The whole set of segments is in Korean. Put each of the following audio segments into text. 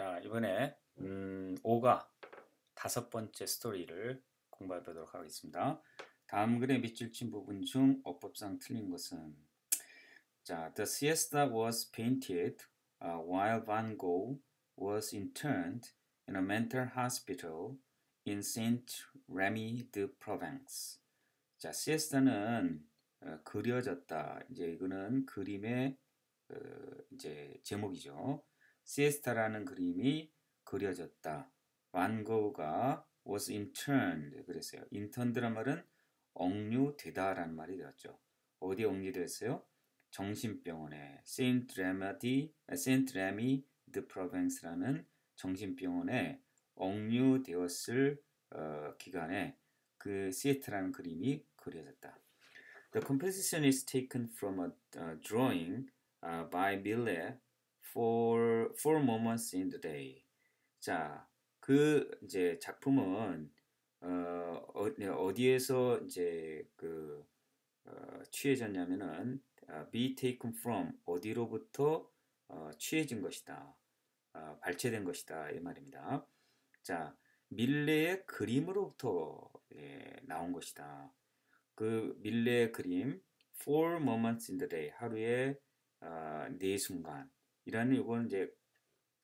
자, 이번에 음, 5가 다섯 번째 스토리를 공부해 보도록 하겠습니다. 다음 글에 밑줄 친 부분 중 어법상 틀린 것은 자, The siesta was painted uh, while Van Gogh was interned in a mental hospital in Saint Remy de Provence. 자, siesta는 어, 그려졌다. 이제 이거는 그림의 어, 이제 제목이죠. 시에스타라는 그림이 그려졌다. 반 고흐가 was interned 그랬어요. interned란 말은 억류되다라는 말이 되었죠. 어디에 억류됐어요? 정신병원에 Saint Remy, Saint Remy de Provence라는 정신병원에 억류되었을 어, 기간에 그 시에트라는 그림이 그려졌다. The composition is taken from a uh, drawing uh, by Millet for four moments in the day. 자, 그 이제 작품은 어, 어 디에서 이제 그 어, 취해졌냐면은 어, be taken from 어디로부터 어, 취해진 것이다. 어, 발췌된 것이다 이 말입니다. 자, 밀레의 그림으로부터 예, 나온 것이다. 그 밀레의 그림 four moments in the day 하루에 어, 네 순간 이라는 이건 이제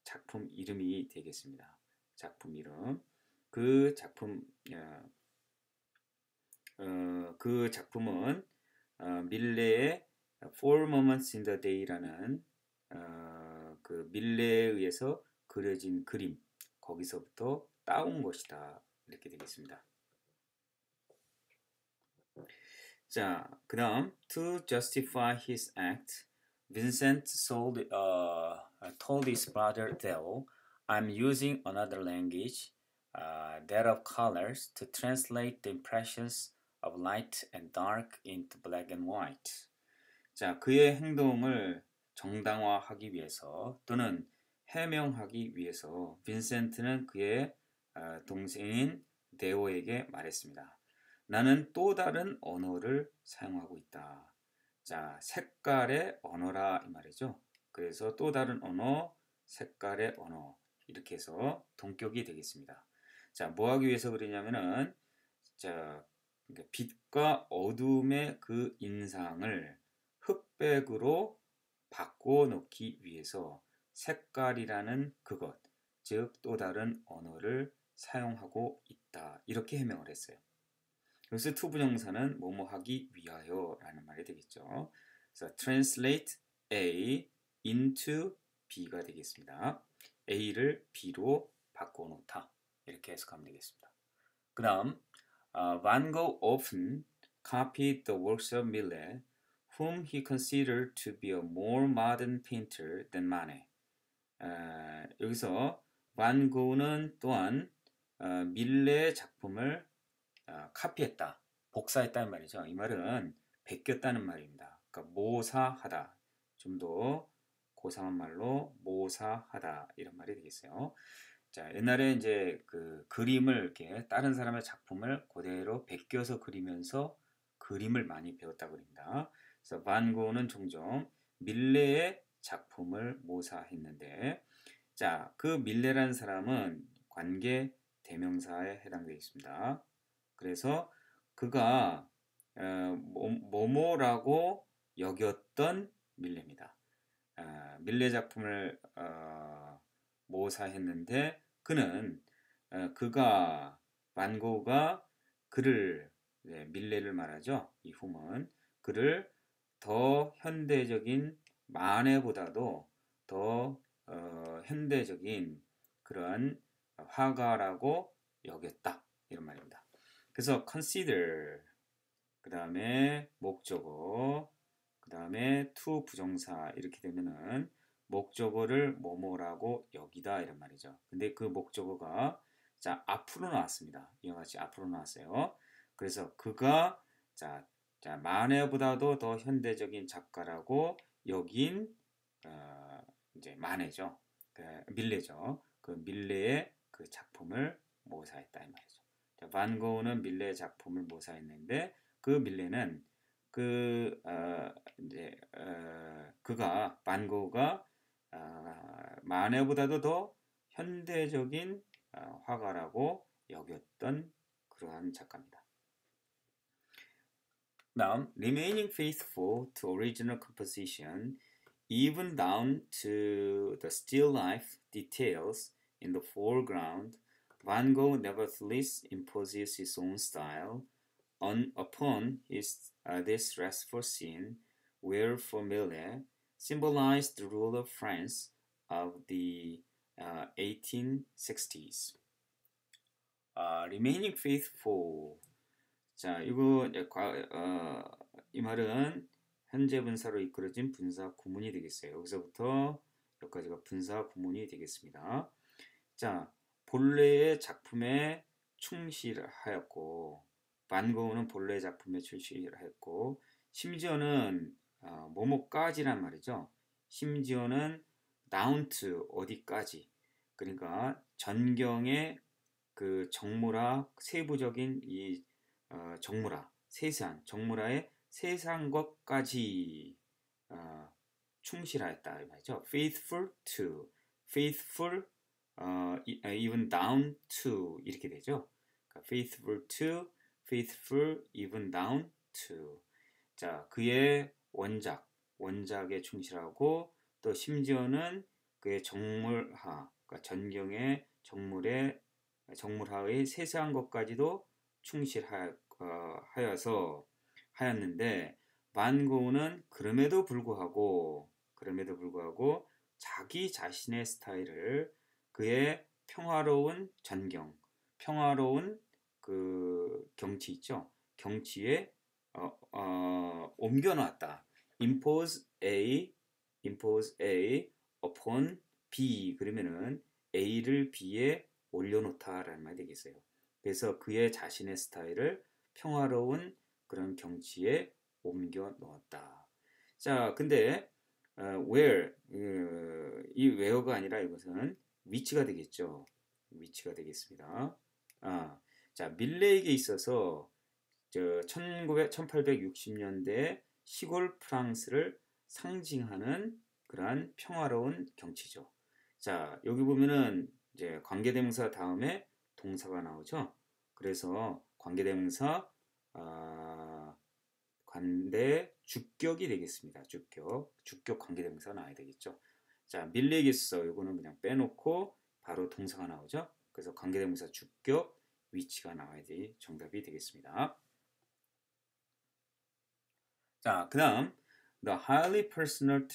작품 이름이 되겠습니다. 작품 이름. 그 작품 어, 어, 그 작품은 어, 밀레의 Four Moments in the Day라는 어, 그 밀레에 의해서 그려진 그림 거기서부터 따온 것이다 이렇게 되겠습니다. 자, 그다음 to justify his act Vincent sold, uh, told his brother Theo, I'm using another language, uh, that of colors, to translate the impressions of light and dark into black and white. 자, 그의 행동을 정당화하기 위해서 또는 해명하기 위해서 빈센트는 그의 어, 동생인 데오에게 말했습니다. 나는 또 다른 언어를 사용하고 있다. 자, 색깔의 언어라 이 말이죠. 그래서 또 다른 언어, 색깔의 언어 이렇게 해서 동격이 되겠습니다. 자, 뭐 하기 위해서 그러냐면은 자, 그러니까 빛과 어둠의 그 인상을 흑백으로 바꿔 놓기 위해서 색깔이라는 그것, 즉 또 다른 언어를 사용하고 있다. 이렇게 해명을 했어요. 그래서 to 부정사는 뭐뭐 하기 위하여 라는 말이 되겠죠. 그래서 translate A into B가 되겠습니다. A를 B로 바꿔놓다 이렇게 해석하면 되겠습니다. 그 다음 uh, Van Gogh often copied the works of Millet, whom he considered to be a more modern painter than Manet. Uh, 여기서 반 고흐는 또한 어, 밀레의 작품을 어, 카피했다, 복사했다는 말이죠. 이 말은 베꼈다는 말입니다. 그러니까 모사하다, 좀 더 고상한 말로 모사하다 이런 말이 되겠어요. 자, 옛날에 이제 그 그림을 이렇게 다른 사람의 작품을 그대로 베껴서 그리면서 그림을 많이 배웠다고 그럽니다. 그래서 반 고흐는 종종 밀레의 작품을 모사했는데, 자, 그 밀레라는 사람은 관계 대명사에 해당되어 있습니다. 그래서 그가 어, 뭐뭐라고 여겼던 밀레입니다. 어, 밀레 작품을 어, 모사했는데 그는 어, 그가 반고가 그를 네, 밀레를 말하죠. 이 훔은 그를 더 현대적인 마네보다도 더 어, 현대적인 그런 화가라고 여겼다 이런 말입니다. 그래서 consider 그 다음에 목적어 그 다음에 to 부정사 이렇게 되면은 목적어를 뭐뭐라고 여기다 이런 말이죠. 근데 그 목적어가 자 앞으로 나왔습니다. 이와 같이 앞으로 나왔어요. 그래서 그가 자, 자 마네보다도 더 현대적인 작가라고 여긴 어, 이제 마네죠. 그 밀레죠. 그 밀레의 그 작품을 모사했다 이 말이죠. 반 고흐는 밀레 작품을 모사했는데 그 밀레는 그 어, 이제 어, 그가 반 고흐가 어, 마네보다도 더 천재적인 어, 화가라고 여겼던 그러한 작가입니다. 다음, remaining faithful to original composition, even down to the still life details in the foreground, Van Gogh nevertheless imposes his own style on upon his uh, this restful scene, where familiar symbolized the rule of France of the uh, 1860s. Uh, remaining faithful. 자, 이거 과, 어, 이 말은 현재 분사로 이끌어진 분사 구문이 되겠어요. 여기서부터 여기까지가 분사 구문이 되겠습니다. 자, 본래의 작품에 충실하였고 반고우는 본래 작품에 충실하였고 심지어는 어, 뭐뭐까지란 말이죠. 심지어는 to 어디까지 그러니까 전경의 그 정무라 세부적인 이 어, 정무라 세세한 정무라의 세세한 것까지 어, 충실하였다 이 말이죠. faithful to faithful 어, even down to 이렇게 되죠. 그러니까 faithful to faithful even down to 자 그의 원작 원작에 충실하고 또 심지어는 그의 정물하 그러니까 전경의 정물의 정물하의 세세한 것까지도 충실하여서 하였는데 반고우는 그럼에도 불구하고 그럼에도 불구하고 자기 자신의 스타일을 그의 평화로운 전경, 평화로운 그 경치 있죠. 경치에 어, 어, 옮겨놨다. impose A, impose A upon B 그러면은 A를 B에 올려놓다라는 말이 되겠어요. 그래서 그의 자신의 스타일을 평화로운 그런 경치에 옮겨 놓았다. 자, 근데 uh, where 어, 이 where가 아니라 이것은 위치가 되겠죠. 위치가 되겠습니다. 아, 자 밀레에게 있어서 저 1900, 1860년대 시골 프랑스를 상징하는 그러한 평화로운 경치죠. 자 여기 보면은 이제 관계대명사 다음에 동사가 나오죠. 그래서 관계대명사 아, 관대 주격이 되겠습니다. 주격, 주격 관계대명사 나와야 되겠죠. 자, 밀레기스 이거는 그냥 빼놓고 바로 동사가 나오죠. 그래서 관계대명사 주격 위치가 나와야 돼 정답이 되겠습니다. 자, 그다음 the highly personal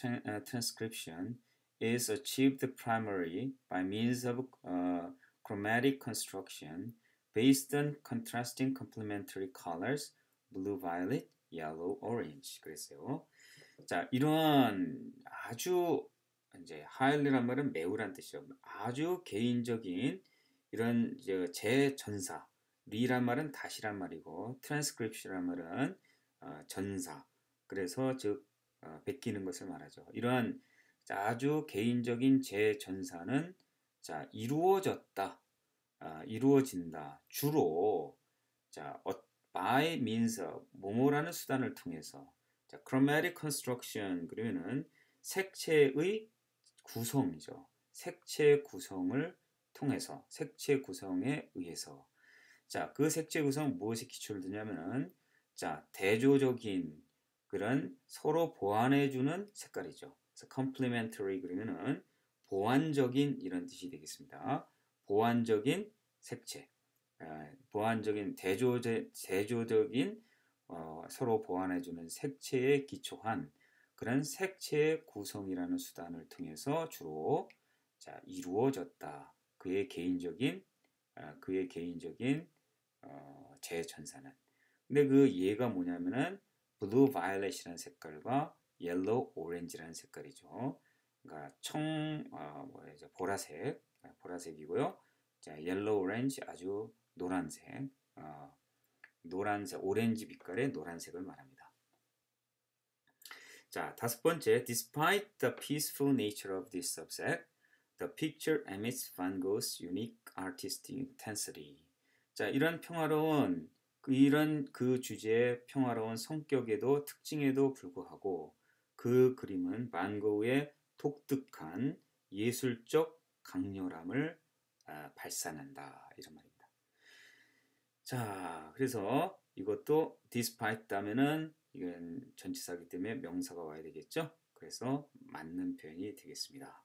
transcription is achieved primarily by means of uh, chromatic construction based on contrasting complementary colors blue, violet, yellow, orange 그랬어요. 자, 이런 아주 이제 highly란 말은 매우란 뜻이죠. 아주 개인적인 이런 제 전사 리란 말은 다시란 말이고 transcription란 말은 어, 전사 그래서 즉 어, 베끼는 것을 말하죠. 이러한 아주 개인적인 제 전사는 자 이루어졌다, 아, 이루어진다. 주로 자 by means 뭐뭐라는 수단을 통해서 자 chromatic construction 그러면은 색채의 구성이죠. 색채 구성을 통해서 색채 구성에 의해서 자, 그 색채 구성 무엇이 기초를 두냐면은 자, 대조적인 그런 서로 보완해 주는 색깔이죠. 그래서 complementary 그러면은 보완적인 이런 뜻이 되겠습니다. 보완적인 색채. 아, 보완적인 대조제, 대조적인 어, 서로 보완해 주는 색채에 기초한 그런 색채의 구성이라는 수단을 통해서 주로 자, 이루어졌다. 그의 개인적인 아, 그의 개인적인 어, 재전사는 근데 그 예가 뭐냐면은 blue violet이라는 색깔과 yellow orange라는 색깔이죠. 그러니까 청 어, 뭐죠 보라색 아, 보라색이고요. 자 yellow orange 아주 노란색 어, 노란색 오렌지 빛깔의 노란색을 말합니다. 자 다섯 번째 despite the peaceful nature of this subject The picture emits Van Gogh's unique artistic intensity. 자, 이런 평화로운 그 이런 그 주제의 평화로운 성격에도 특징에도 불구하고 그 그림은 반 고흐의 독특한 예술적 강렬함을 아, 발산한다 이런 말입니다. 자, 그래서 이것도 despite 다면은 이건 전치사기 때문에 명사가 와야 되겠죠. 그래서 맞는 표현이 되겠습니다.